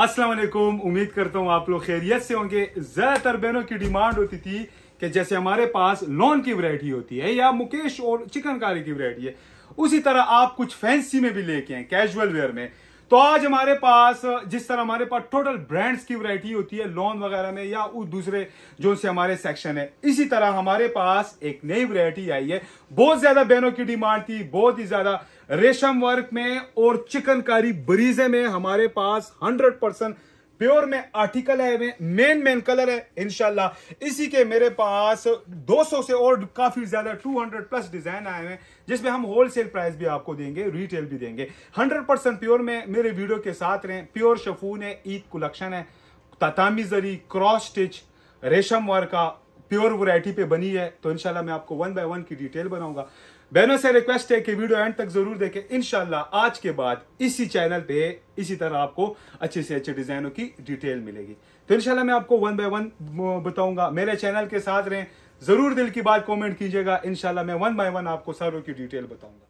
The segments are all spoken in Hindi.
वालेकुम उम्मीद करता हूँ आप लोग खैरियत से होंगे। ज़्यादातर बहनों की डिमांड होती थी कि जैसे हमारे पास लॉन की वैरायटी होती है या मुकेश और चिकनकारी की वैरायटी है, उसी तरह आप कुछ फैंसी में भी लेके हैं कैजुअल वेयर में। तो आज हमारे पास, जिस तरह हमारे पास टोटल ब्रांड्स की वैरायटी होती है लॉन वगैरह में या उस दूसरे जो से हमारे सेक्शन है, इसी तरह हमारे पास एक नई वैरायटी आई है। बहुत ज़्यादा बहनों की डिमांड थी, बहुत ही ज़्यादा। रेशम वर्क में और चिकनकारी बरीजे में हमारे पास हंड्रेड परसेंट प्योर में आर्टिकल है मेन मेन कलर है इनशाला इसी के मेरे पास 200 से और काफ़ी ज़्यादा 200 प्लस डिज़ाइन आए हैं, जिसमें हम होलसेल प्राइस भी आपको देंगे रिटेल भी देंगे। 100 परसेंट प्योर में मेरे वीडियो के साथ रहें। प्योर शफून है ईद कलेक्शन है ततामी जरी क्रॉस स्टिच रेशम वर्क का प्योर वैरायटी पे बनी है तो इनशाला मैं आपको वन बाय वन की डिटेल बनाऊँगा। बहनों से रिक्वेस्ट है कि वीडियो एंड तक ज़रूर देखें। इनशाला आज के बाद इसी चैनल पे, इसी तरह आपको अच्छे से अच्छे डिजाइनों की डिटेल मिलेगी। तो इनशाला मैं आपको वन बाय वन बताऊँगा। मेरे चैनल के साथ रहें। ज़रूर दिल की बात कमेंट कीजिएगा। इनशाला मैं वन बाय वन आपको सारों की डिटेल बताऊँगा।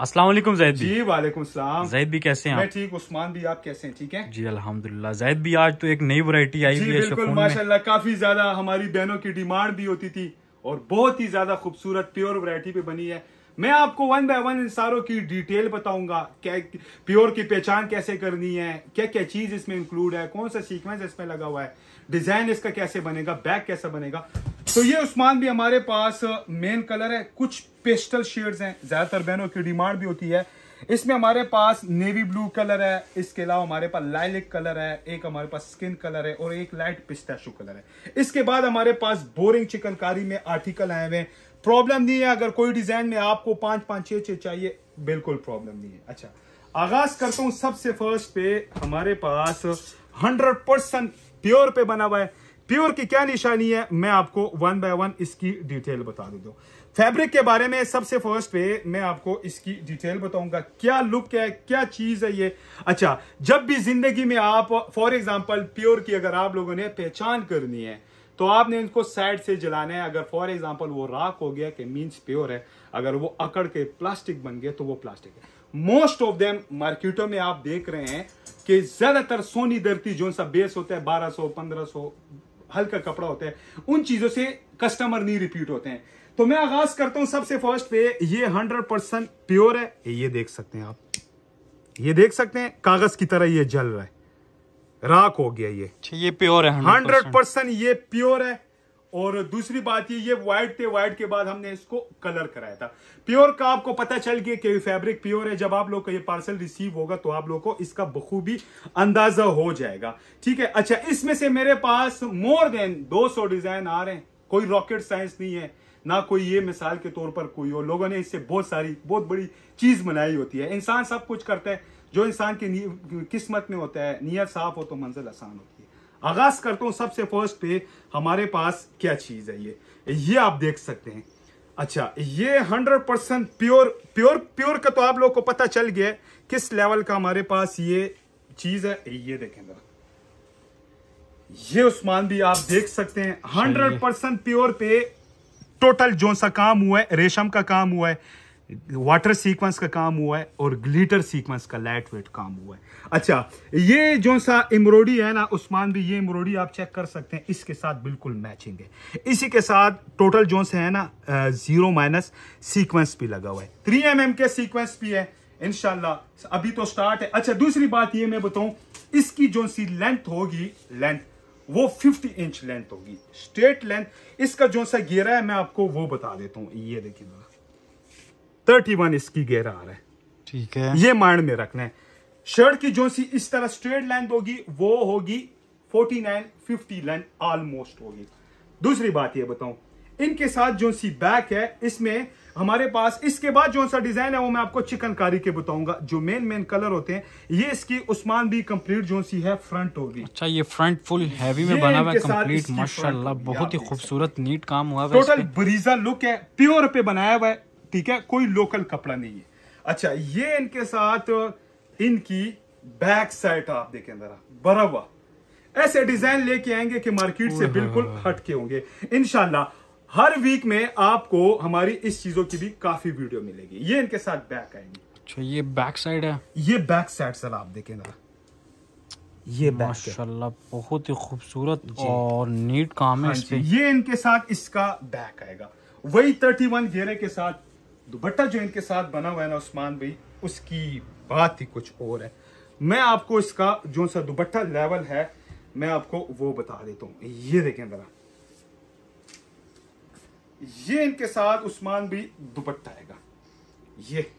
अस्सलाम वालेकुम जैद जी वालेकुम सलाम। जैद भी कैसे हैं मैं ठीक उस्मान भी आप कैसे हैं ठीक है? जी अल्हम्दुलिल्लाह। जैद भी आज तो एक नई वैरायटी आई हुई है बिल्कुल में। माशाल्लाह काफ़ी ज़्यादा हमारी बहनों की डिमांड भी होती थी और बहुत ही ज़्यादा खूबसूरत प्योर वैरायटी पे बनी है। मैं आपको वन बाय वन इन सारों की डिटेल बताऊँगा क्या प्योर की पहचान कैसे करनी है क्या क्या चीज़ इसमें इंक्लूड है कौन सा सीक्वेंस इसमें लगा हुआ है डिज़ाइन इसका कैसे बनेगा बैग कैसा बनेगा तो ये उस्मान भी हमारे पास मेन कलर है। कुछ पेस्टल शेड्स हैं। ज़्यादातर बहनों की डिमांड भी होती है। इसमें हमारे पास नेवी ब्लू कलर है। इसके अलावा हमारे पास लाइलिक कलर है। एक हमारे पास स्किन कलर है और एक लाइट पिस्ताशू कलर है। इसके बाद हमारे पास बोरिंग चिकनकारी में आर्टिकल आए हुए हैं। प्रॉब्लम नहीं है। अगर कोई डिज़ाइन में आपको पाँच पाँच, छह छह चाहिए, बिल्कुल प्रॉब्लम नहीं है। अच्छा आगाज़ करता हूँ सबसे फ़र्स्ट पे। हमारे पास हंड्रेड परसेंट प्योर पे बना हुआ है। प्योर की क्या निशानी है, मैं आपको वन बाय वन इसकी डिटेल बता देता हूँ। फैब्रिक के बारे में सबसे फ़र्स्ट पे मैं आपको इसकी डिटेल बताऊँगा। क्या लुक है, क्या चीज़ है ये? अच्छा जब भी ज़िंदगी में आप फॉर एग्जांपल प्योर की अगर आप लोगों ने पहचान करनी है तो आपने इनको साइड से जलाना है। अगर फॉर एग्ज़ाम्पल वो राख हो गया कि मीन्स प्योर है, अगर वो अकड़ के प्लास्टिक बन गया तो वो प्लास्टिक है। मोस्ट ऑफ़ देम मार्केटों में आप देख रहे हैं कि ज़्यादातर सोनी दरती जो सा बेस होता है 1200 1500 हल्का कपड़ा होता है उन चीज़ों से कस्टमर नहीं रिपीट होते हैं। तो मैं आगाज़ करता हूँ सबसे फ़र्स्ट पे ये हंड्रेड परसेंट प्योर है। ये देख सकते हैं आप। ये देख सकते हैं कागज़ की तरह ये जल रहा है। राख हो गया ये। अच्छा ये प्योर है हंड्रेड परसेंट ये प्योर है। और दूसरी बात ये ये व्हाइट थे व्हाइट के बाद हमने इसको कलर कराया था। प्योर का आपको पता चल गया कि फैब्रिक प्योर है। जब आप लोग का ये पार्सल रिसीव होगा तो आप लोग को इसका बखूबी अंदाज़ा हो जाएगा। ठीक है? अच्छा इसमें से मेरे पास मोर देन 200 डिज़ाइन आ रहे हैं। कोई रॉकेट साइंस नहीं है, ना कोई ये मिसाल के तौर पर कोई हो लोगों ने इससे बहुत सारी, बहुत बड़ी चीज़ बनाई होती है। इंसान सब कुछ करता है। जो इंसान की किस्मत में होता है, नीयत साफ़ हो तो मंजिल आसान होती है। आगाज़ करता हूँ सबसे फ़र्स्ट पे हमारे पास क्या चीज़ है ये? ये आप देख सकते हैं। अच्छा ये hundred percent pure pure pure का तो आप लोग को पता चल गया किस लेवल का हमारे पास ये चीज़ है। ये देखें जरा। ये उस्मान भी आप देख सकते हैं। हंड्रेड परसेंट प्योर पे टोटल जो सा काम हुआ है रेशम का काम हुआ है वाटर सीक्वेंस का काम हुआ है और ग्लिटर सीक्वेंस का लाइट वेट काम हुआ है। अच्छा ये जो सा एम्ब्रॉयडरी है ना, उस्मान भी ये एम्ब्रॉयडरी आप चेक कर सकते हैं, इसके साथ बिल्कुल मैचिंग है। इसी के साथ टोटल जो है ना ज़ीरो माइनस सीक्वेंस भी लगा हुआ है। थ्री एम एम के सीक्वेंस भी है इनशाला अभी तो स्टार्ट है। अच्छा दूसरी बात ये मैं बताऊँ, इसकी जो सी लेंथ होगी लेंथ वो 50 इंच लेंथ होगी स्ट्रेट लेंथ इसका जो सा घेरा है, मैं आपको वो बता देता हूँ। ये देखिए थर्टी वन इसकी घेरा आ रहा है। ठीक है। ये माइंड में रखना है। शर्ट की जो सी इस तरह स्ट्रेट लेंथ होगी वो होगी 49 50 लेंथ ऑलमोस्ट होगी। दूसरी बात ये बताऊँ इनके साथ जो सी बैक है इसमें हमारे पास इसके बाद जो सा डिज़ाइन है वो मैं आपको चिकनकारी के बताऊँगा। जो मेन मेन कलर होते हैं ये इसकी उस्मान भी कंप्लीट जो सी है फ्रंट होगी। अच्छा ये फ्रंट फुल हैवी में बना हुआ है कंप्लीट माशाल्लाह बहुत ही खूबसूरत नीट काम हुआ है टोटल ब्रीजा लुक है प्योर पे बनाया हुआ है। ठीक है? कोई लोकल कपड़ा नहीं है। अच्छा ये इनके साथ इनकी बैक साइड आप देखें जरा। बराबर। ऐसे डिज़ाइन लेके आएँगे कि मार्केट से बिल्कुल हटके होंगे। इनशाला हर वीक में आपको हमारी इस चीज़ों की भी काफ़ी वीडियो मिलेगी। ये इनके साथ बैक आएँगे। अच्छा ये बैक साइड है? ये बैक साइड सर आप देखें जरा। ये माशाल्लाह बहुत ही खूबसूरत और नीट काम है हाँ ये इनके साथ इसका बैक आएगा। वही 31 घेरे के साथ दुपट्टा जो इनके साथ बना हुआ है ना उस्मान भाई उसकी बात ही कुछ और है। मैं आपको इसका जो सा दुपट्टा लेवल है मैं आपको वो बता देता हूँ। ये देखें जरा। ये इनके साथ उस्मान भी दुपट्टा आएगा। ये।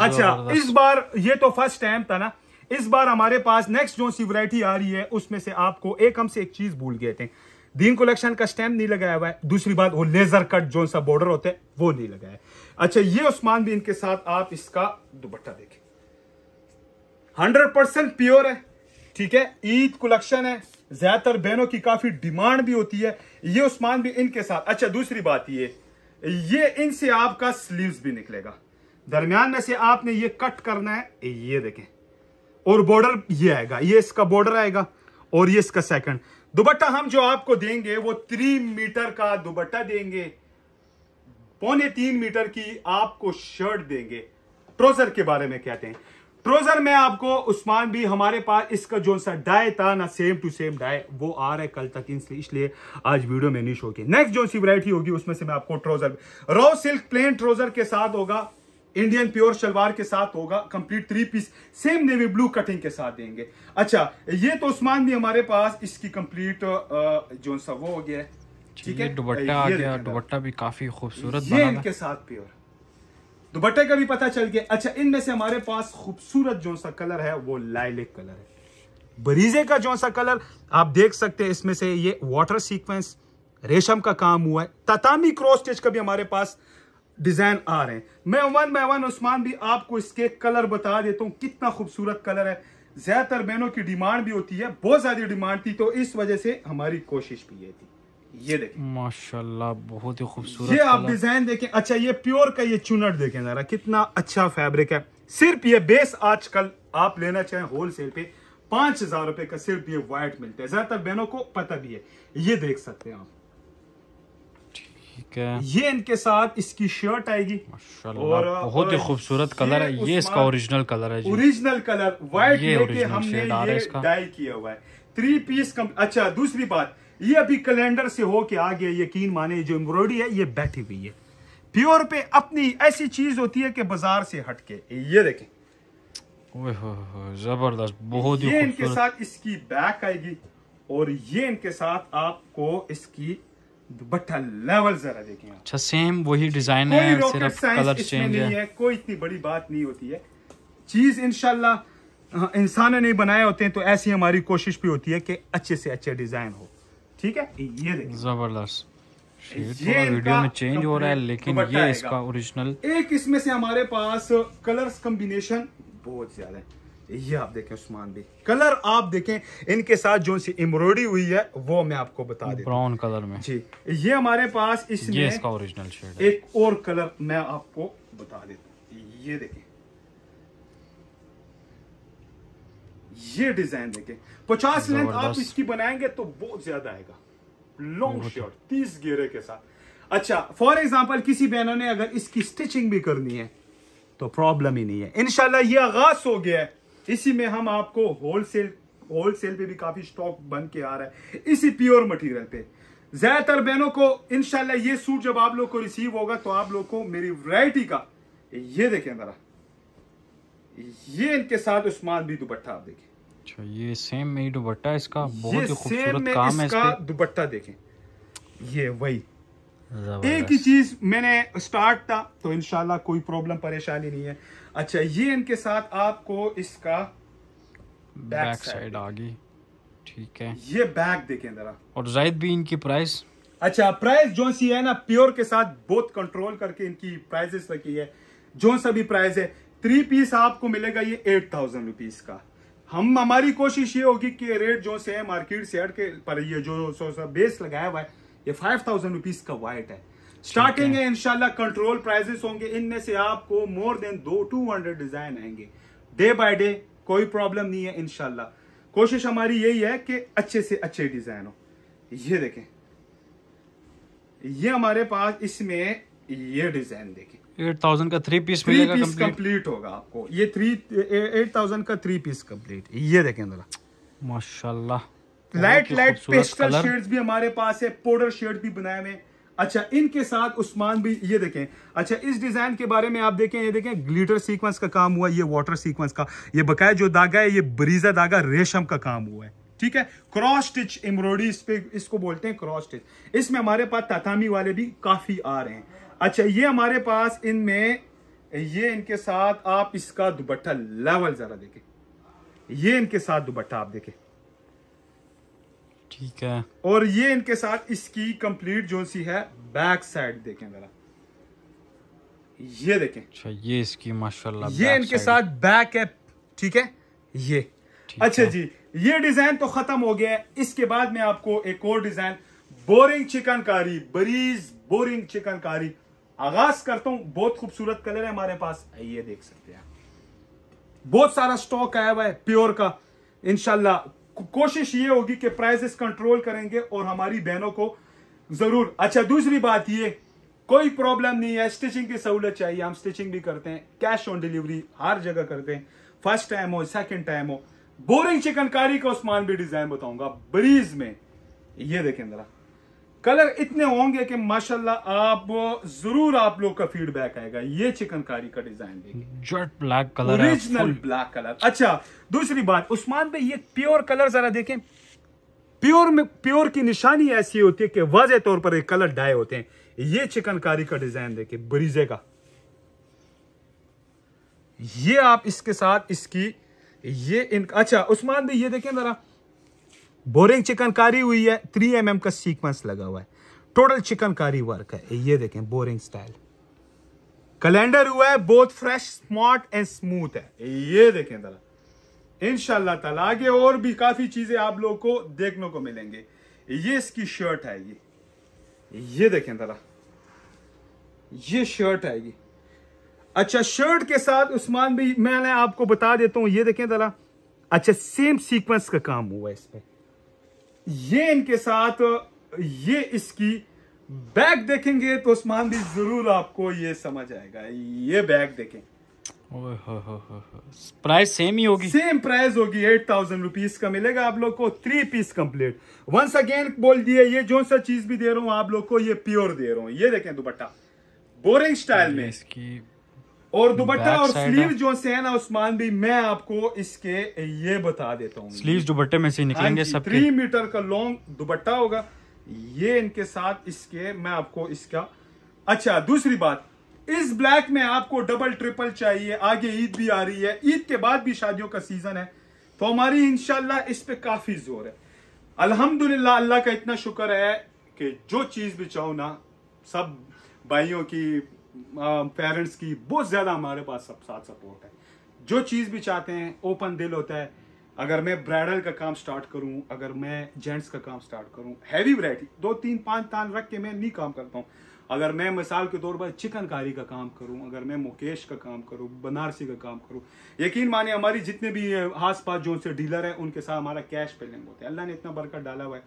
अच्छा इस बार ये तो फ़र्स्ट टाइम था ना। इस बार हमारे पास नेक्स्ट जो सी वैरायटी आ रही है उसमें से आपको एक हमसे एक चीज़ भूल गए थे। दीन कलेक्शन का स्टैम्प नहीं लगाया हुआ है। दूसरी बात, वो लेजर कट जो सा बॉर्डर होते हैं, वो नहीं लगाया अच्छा ये उस्मान भी इनके साथ, आप इसका दुपट्टा देखें। हंड्रेड परसेंट प्योर है, ठीक है? ईद कलेक्शन है, ज़्यादातर बहनों की काफ़ी डिमांड भी होती है। ये उस्मान भी इनके साथ। अच्छा दूसरी बात ये ये इनसे आपका स्लीव्स भी निकलेगा। दरमियान में से आपने ये कट करना है, ये देखें। और बॉर्डर ये आएगा, ये इसका बॉर्डर आएगा, और ये इसका सेकंड दुपट्टा हम जो आपको देंगे, वो थ्री मीटर का दुपट्टा देंगे। पौने तीन मीटर की आपको शर्ट देंगे। ट्रोजर के बारे में कहते हैं। ट्रोजर में आपको उस्मान भी हमारे पास इसका जो सा डाय था ना सेम टू सेम डाय वो आ रहा है कल तक। इसलिए आज वीडियो में नहीं शो की नेक्स्ट जो सी वैरायटी होगी, उसमें से मैं आपको trouser raw silk plain trouser के साथ होगा। इंडियन प्योर शलवार के साथ होगा complete three piece same navy blue cutting के साथ देंगे। अच्छा ये तो उस्मान भी हमारे पास इसकी कंप्लीट जो सा वो हो गया है। ठीक है? दुपट्टा आ गया देखें दुपट्टा भी काफ़ी खूबसूरत ये इनके साथ प्योर दुपट्टे का भी पता चल गया। अच्छा इनमें से हमारे पास खूबसूरत जो सा कलर है वो लाइलिक कलर है। बरीजे का जो सा कलर आप देख सकते हैं इसमें से ये वाटर सीक्वेंस रेशम का काम हुआ है। ततामी क्रॉस स्टिच का भी हमारे पास डिज़ाइन आ रहे हैं। मैं वन बाय वन उस्मान भी आपको इसके कलर बता देता हूँ कितना खूबसूरत कलर है। ज़्यादातर बहनों की डिमांड भी होती है बहुत ज़्यादा डिमांड थी तो इस वजह से हमारी कोशिश भी ये थी। ये देखें। माशाल्लाह बहुत ही खूबसूरत ये आप डिज़ाइन देखें। अच्छा ये प्योर का ये चुनट देखें जरा कितना अच्छा फैब्रिक है। सिर्फ़ ये बेस आजकल आप लेना चाहें होलसेल पे पाँच हज़ार रुपए का सिर्फ़ ये व्हाइट मिलता है। ज़्यादातर बहनों को पता भी है। ये देख सकते हैं आप। ठीक है। ये इनके साथ इसकी शर्ट आएगी। और- बहुत ही खूबसूरत कलर है। ये इसका ओरिजिनल कलर है ओरिजिनल कलर व्हाइट ये हमने आ रहा है इसका। डाई किया हुआ है। थ्री पीस कम अच्छा दूसरी बात ये अभी कैलेंडर से होके आ गया यकीन माने जो एम्ब्रॉयडरी है ये बैठी हुई है। प्योर पे अपनी ऐसी चीज़ होती है कि बाज़ार से हटके ये देखें। हो हो, ज़बरदस्त बहुत ये इनके साथ इसकी बैक आएगी और ये इनके साथ आपको इसकी दुपट्टा लेवल जरा देखें अच्छा सेम वही डिज़ाइन है सिर्फ़ कलर चेंज नहीं है। है कोई इतनी बड़ी बात नहीं होती है। चीज़ इनशाला इंसानों ने बनाए होते हैं तो ऐसी हमारी कोशिश भी होती है कि अच्छे से अच्छे डिज़ाइन हो। ठीक है? ये ज़बरदस्त। ये वीडियो में चेंज हो रहा है लेकिन ये इसका ओरिजिनल एक इसमें से हमारे पास कलर्स कॉम्बिनेशन बहुत ज़्यादा है। ये आप देखें उस्मान भी। कलर आप देखें इनके साथ जो सी एम्ब्रॉयडरी हुई है वो मैं आपको बता देता ब्राउन कलर में। जी ये हमारे पास ये इसमें इसका ओरिजिनल शेड एक और कलर मैं आपको बता देता हूँ। ये देखें। ये डिज़ाइन देखें। पचास लेंथ आप। इसकी बनाएँगे तो बहुत ज़्यादा आएगा। लॉन्ग शर्ट तीस घेरे के साथ। अच्छा फॉर एग्ज़ाम्पल किसी बहनों ने अगर इसकी स्टिचिंग भी करनी है तो प्रॉब्लम ही नहीं है। इनशाला ये आगाज़ हो गया है। इसी में हम आपको होलसेल होलसेल पे भी काफ़ी स्टॉक बन के आ रहा है। इसी प्योर मटेरियल पे। ज़्यादातर बहनों को इनशाला ये सूट जब आप लोग को रिसीव होगा तो आप लोग को मेरी वैरायटी का ये देखें जरा। ये इनके साथ उस्मान भी दुपट्टा आप देखें। अच्छा ये सेम में ही दुपट्टा इसका बहुत ही खूबसूरत काम है इसका। दुपट्टा देखें। ये वही। एक ही चीज़ मैंने स्टार्ट था तो इनशाला कोई प्रॉब्लम परेशानी नहीं है। अच्छा ये इनके साथ आपको इसका बैक साइड आ गई। ठीक है। ये बैग देखें जरा। और जायद भी इनकी प्राइस अच्छा प्राइस जो सी है ना प्योर के साथ बहुत कंट्रोल करके इनकी प्राइसेस रखी है। जो सा भी प्राइस है थ्री पीस आपको मिलेगा ये एट थाउज़ेंड रुपीज़ का। हम हमारी कोशिश ये होगी कि रेट जो से है मार्केट से हट के पर ये जो सो सा बेस लगाया हुआ है ये फाइव थाउज़ेंड रुपीज़ का वाइट है। स्टार्टिंग है। इनशाला कंट्रोल प्राइसेस होंगे। इनमें से आपको मोर देन दो टू हंड्रेड डिज़ाइन आएँगे। डे बाय डे कोई प्रॉब्लम नहीं है इनशाला कोशिश हमारी यही है कि अच्छे से अच्छे डिज़ाइन हो। ये देखें। ये हमारे पास इसमें ये डिज़ाइन देखिए एट थाउज़ेंड का three piece three piece complete complete होगा आपको। ये थ्री एट थाउज़ेंड का थ्री पीस कंप्लीट ये देखें जरा। माशाल्लाह। लाइट लाइट पेस्टल शेड्स भी हमारे पास है पाउडर शेड भी बनाए हुए अच्छा इनके साथ उस्मान भी ये देखें। अच्छा इस डिज़ाइन के बारे में आप देखें ये देखें ग्लिटर सीक्वेंस का काम हुआ ये वाटर सीक्वेंस का। ये बकाया जो धागा है ये ब्रीजा धागा रेशम का काम हुआ है। ठीक है? क्रॉस स्टिच एम्ब्रॉयडरी इस पे इसको बोलते हैं क्रॉस स्टिच इसमें हमारे पास तातामी वाले भी काफ़ी आ रहे हैं। अच्छा ये हमारे पास इनमें ये इनके साथ आप इसका दुपट्टा लेवल जरा देखें। ये इनके साथ दुपट्टा आप देखें। ठीक है। और ये इनके साथ इसकी कंप्लीट जो सी है बैक साइड देखें जरा। ये देखें। अच्छा ये इसकी माशाल्लाह ये इनके साथ बैक है ठीक है? ये। अच्छा है। जी ये डिज़ाइन तो खत्म हो गया है। इसके बाद में आपको एक और design boring chikankari Bareeze boring chikankari. आगाज़ करता हूँ बहुत खूबसूरत कलर है हमारे पास। ये देख सकते हैं बहुत सारा स्टॉक आया हुआ है प्योर का। इनशाला कोशिश ये होगी कि प्राइसेस कंट्रोल करेंगे और हमारी बहनों को ज़रूर। अच्छा दूसरी बात ये, कोई प्रॉब्लम नहीं है स्टिचिंग की सहूलत चाहिए। हम स्टिचिंग भी करते हैं कैश ऑन डिलीवरी हर जगह करते हैं। फ़र्स्ट टाइम हो सेकंड टाइम हो। बोरिंग चिकनकारी का उस्मान भी डिज़ाइन बताऊँगा। ब्रीज में, ये देखें जरा। कलर इतने होंगे कि माशाल्लाह आप ज़रूर आप लोग का फीडबैक आएगा। ये चिकनकारी का डिज़ाइन देखिए। Jet black colour original black colour अच्छा दूसरी बात उस्मान भाई ये प्योर कलर जरा देखें। प्योर में प्योर की निशानी ऐसी होती है कि वाजे तौर पर एक कलर डाई होते हैं। ये चिकनकारी का डिज़ाइन देखें बरीजे का। ये आप इसके साथ इसकी ये इन अच्छा उस्मान भाई ये देखें जरा। बोरिंग चिकनकारी हुई है थ्री एम एम का सीक्वेंस लगा हुआ है। टोटल चिकनकारी वर्क है। ये देखें बोरिंग स्टाइल कैलेंडर हुआ है बहुत फ्रेश स्मार्ट एंड स्मूथ है। ये देखें जरा इनशाला ताला, आगे और भी काफ़ी चीज़ें आप लोगों को देखने को मिलेंगे। ये इसकी शर्ट है ये। ये देखें जरा ये शर्ट है ये। अच्छा शर्ट के साथ उस्मान भी, मैंने आपको बता देता हूँ, ये देखें जरा अच्छा सेम सीक्वेंस का काम हुआ है इसमें ये इनके साथ ये इसकी बैग देखेंगे तो उस्मान भी ज़रूर आपको ये समझ आएगा। ये बैग देखें। प्राइस सेम ही होगी। सेम प्राइस होगी एट थाउज़ेंड रुपीज़ का मिलेगा आप लोग को three piece complete once again बोल दिए ये जो सा चीज़ भी दे रहा हूँ आप लोग को ये प्योर दे रहा हूँ। ये देखें दुपट्टा। बोरिंग स्टाइल में। इसकी और दुपट्टा और स्लीव जो से है ना उस्मान भी मैं आपको इसके ये बता देता हूँ। स्लीव्स दुपट्टे में से निकलेंगे सबके। थ्री मीटर का लॉन्ग दुपट्टा होगा। ये इनके साथ इसके मैं आपको इसका अच्छा दूसरी बात। इस ब्लैक में आपको डबल ट्रिपल चाहिए। आगे ईद भी आ रही है। ईद के बाद भी शादियों का सीज़न है। तो हमारी इंशाल्लाह इस पे काफ़ी ज़ोर है। अल्हम्दुलिल्लाह अल्लाह का इतना शुक्र है कि जो चीज़ भी चाहो ना सब भाइयों की पेरेंट्स की बहुत ज़्यादा हमारे पास सब साथ सपोर्ट है। जो चीज़ भी चाहते हैं ओपन दिल होता है। अगर मैं ब्राइडल का काम स्टार्ट करूँ, अगर मैं जेंट्स का काम स्टार्ट करूँ हैवी वैरायटी दो, तीन, पाँच तान रख के मैं नहीं काम करता हूँ। अगर मैं मिसाल के तौर पर चिकनकारी का काम करूँ, अगर मैं मुकेश का काम करूँ, बनारसी का काम करूँ, यकीन माने हमारी जितने भी आस पास जो से डीलर है, उनके साथ हमारा कैश पेमेंट होता है। अल्लाह ने इतना बरकत डाला हुआ है।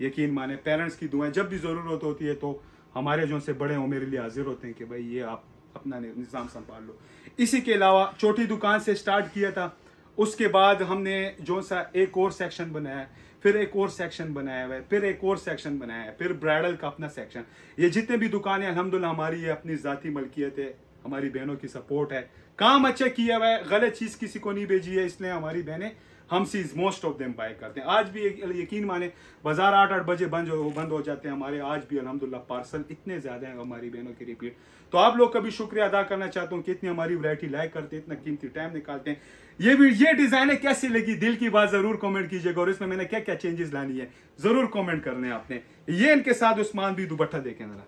यकीन माने पेरेंट्स की दुआएँ जब भी ज़रूरत होती है तो हमारे जो से बड़े हो, मेरे लिए हाजिर होते हैं कि भाई ये आप अपना निज़ाम संभाल लो। इसी के अलावा छोटी दुकान से स्टार्ट किया था। उसके बाद हमने जो सा एक और सेक्शन बनाया फिर एक और सेक्शन बनाया हुआ है, फिर एक और सेक्शन बनाया है, फिर ब्राइडल का अपना सेक्शन ये जितने भी दुकानें अल्हम्दुलिल्लाह हमारी ये अपनी जाती मलकियत है, हमारी बहनों की सपोर्ट है। काम अच्छा किया हुआ है, गलत चीज़ किसी को नहीं भेजी है, इसलिए हमारी बहनें हमसे मोस्ट ऑफ़ देम बाय करते हैं। आज भी यकीन माने, बाज़ार आठ आठ बजे बंद हो बंद हो जाते हैं हमारे। आज भी अल्हम्दुलिल्लाह पार्सल इतने ज़्यादा हैं हमारी बहनों की रिपीट तो आप लोग का भी शुक्रिया अदा करना चाहता हूँ कि इतनी हमारी वैरायटी लाइक करते हैं, इतना कीमती टाइम निकालते हैं। ये भी ये डिज़ाइन है, कैसी लगी? दिल की बात ज़रूर कमेंट कीजिएगा और इसमें मैंने क्या क्या चेंजेस लानी है, ज़रूर कमेंट करने आपने। ये इनके साथ उस्मान भी दुपट्टा देखें जरा।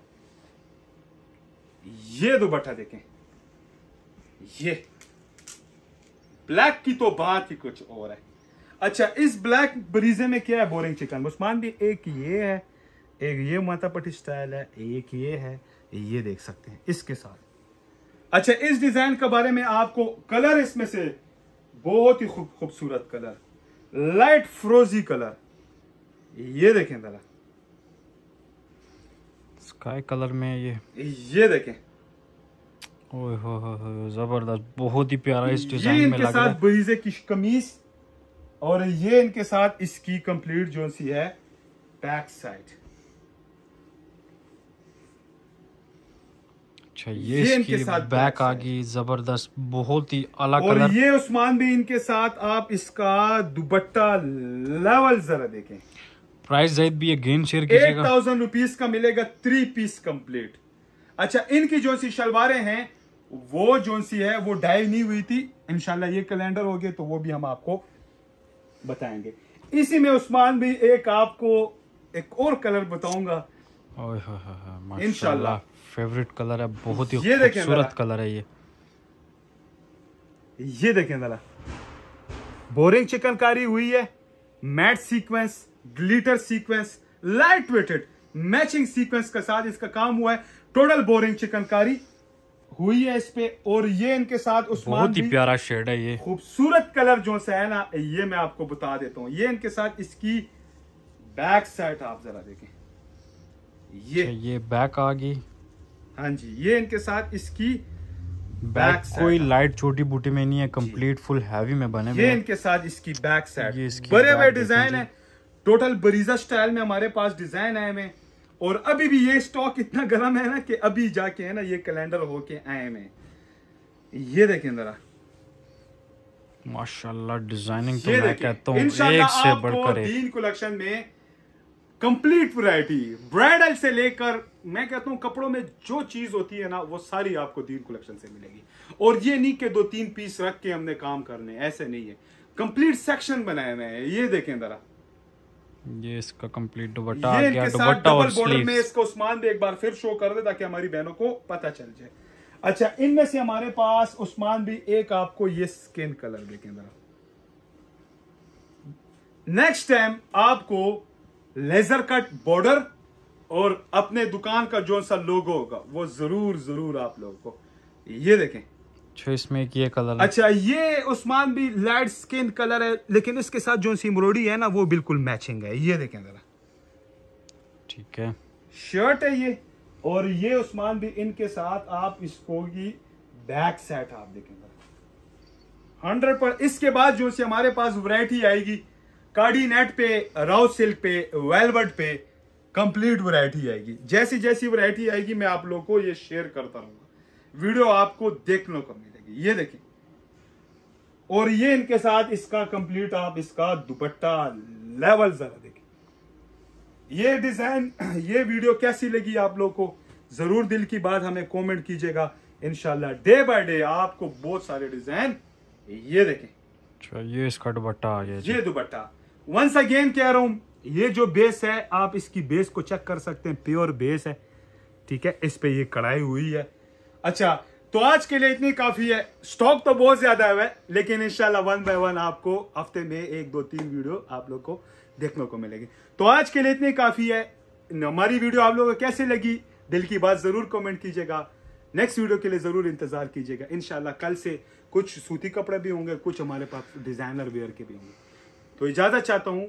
ये दुपट्टा देखें। ये। ब्लैक की तो बात ही कुछ और है। अच्छा इस ब्लैक ब्रीजे में क्या है? बोरिंग चिकन उस्मान भी एक ये है एक ये माता पट्टी स्टाइल है एक ये है ये देख सकते हैं इसके साथ। अच्छा इस डिज़ाइन के बारे में आपको कलर इसमें से बहुत ही खूब खूबसूरत कलर लाइट फ्रोजी कलर ये देखें जरा। स्काई कलर में ये। ये देखें। ज़बरदस्त बहुत ही प्यारा इस डिज़ाइन में लग रहा साथ है। बरीजे की कमीज और ये इनके साथ इसकी कंप्लीट जो सी है बैक साइड अच्छा ये, ये इसकी साथ बैक आ गई ज़बरदस्त बहुत ही अलग और कलर ये उस्मान भी इनके साथ आप इसका दुपट्टा लेवल जरा देखें। प्राइस जायद भी again share eight thousand rupees का मिलेगा थ्री पीस कंप्लीट अच्छा इनकी जो सी शलवारें हैं वो जो सी है वो डाई नहीं हुई थी इनशाला ये कैलेंडर हो गए तो वो भी हम आपको बताएँगे। इसी में उस्मान भी एक आपको एक और कलर बताऊँगा। माशाल्लाह फेवरेट कलर है बहुत ही ये खूबसूरत कलर है ये। ये देखें जरा। बोरिंग चिकनकारी हुई है matte sequence glitter sequence light weighted matching sequence के साथ इसका काम हुआ है। टोटल बोरिंग चिकनकारी हुई है इस पे और ये इनके साथ उस्मान बहुत ही प्यारा शेड है ये। खूबसूरत कलर जो सा है ना ये मैं आपको बता देता हूँ। ये इनके साथ इसकी बैक साइड आप जरा देखें। ये अच्छा, ये बैक आ गई। हाँ जी ये इनके साथ इसकी बैक कोई लाइट छोटी बूटी में नहीं है कंप्लीट फुल हैवी में बने ये इनके साथ इसकी बैक ये साइड इसकी बड़े बड़े डिज़ाइन है। टोटल बरीजा स्टाइल में हमारे पास डिज़ाइन आए हुए। और अभी भी ये स्टॉक इतना गर्म है ना कि अभी जाके है ना ये कैलेंडर होके आए हैं। ये देखें जरा। माशाल्लाह डिज़ाइनिंग तो मैं कहता हूँ एक से बढ़कर एक। दीन कलेक्शन में कंप्लीट वैरायटी ब्राइडल से लेकर मैं कहता हूँ कपड़ों में जो चीज़ होती है ना वो सारी आपको दीन कलेक्शन से मिलेगी। और ये नहीं कि दो तीन पीस रख के हमने काम करने ऐसे नहीं है। कंप्लीट सेक्शन बनाए हुए हैं। ये देखें जरा। ये इसका कंप्लीट दुपट्टा आ गया दुपट्टा और डबल बॉर्डर में इसको उस्मान भी एक बार फिर शो कर दे ताकि हमारी बहनों को पता चल जाए। अच्छा इनमें से हमारे पास उस्मान भी एक आपको ये स्किन कलर देखें जरा। नेक्स्ट टाइम आपको लेजर कट बॉर्डर और अपने दुकान का जो सा लोगो होगा वो ज़रूर ज़रूर आप लोगों को। ये देखें। अच्छा इसमें एक ये कलर है। अच्छा ये उस्मान भी लाइट स्किन कलर है लेकिन इसके साथ जो सी एम्ब्रॉयडरी है ना वो बिल्कुल मैचिंग है। ये देखें जरा। ठीक है। शर्ट है ये और ये उस्मान भी इनके साथ आप इसको की बैक सेट आप देखेंगे हंड्रेड पर इसके बाद जो सी हमारे पास वरायटी आएगी कार्डी नेट पे राउ सिल्क पे वेलवेट पे कंप्लीट वैरायटी आएगी। जैसी जैसी वैरायटी आएगी मैं आप लोगों को ये शेयर करता रहूँगा। वीडियो आपको देखने को मिलेगी। ये देखें और ये इनके साथ इसका कंप्लीट आप इसका दुपट्टा लेवल जरा देखें ये डिज़ाइन ये वीडियो कैसी लगी आप लोग को? ज़रूर दिल की बात हमें कमेंट कीजिएगा। इनशाला डे बाय डे आपको बहुत सारे डिज़ाइन ये देखें अच्छा ये इसका दुपट्टा आ गया ये दुपट्टा। वंस अगेन कह रहा हूँ ये जो बेस है आप इसकी बेस को चेक कर सकते हैं। प्योर बेस है। ठीक है इस पे ये कढ़ाई हुई है। अच्छा तो आज के लिए इतनी काफ़ी है। स्टॉक तो बहुत ज़्यादा है, लेकिन इंशाल्लाह वन बाय वन आपको हफ़्ते में एक, दो, तीन वीडियो आप लोग को देखने को मिलेगी। तो आज के लिए इतनी काफ़ी है। हमारी वीडियो आप लोगों को कैसे लगी? दिल की बात ज़रूर कमेंट कीजिएगा। नेक्स्ट वीडियो के लिए ज़रूर इंतज़ार कीजिएगा। इनशाला कल से कुछ सूती कपड़े भी होंगे, कुछ हमारे पास डिज़ाइनर वेयर के भी होंगे। तो इजाज़त चाहता हूँ।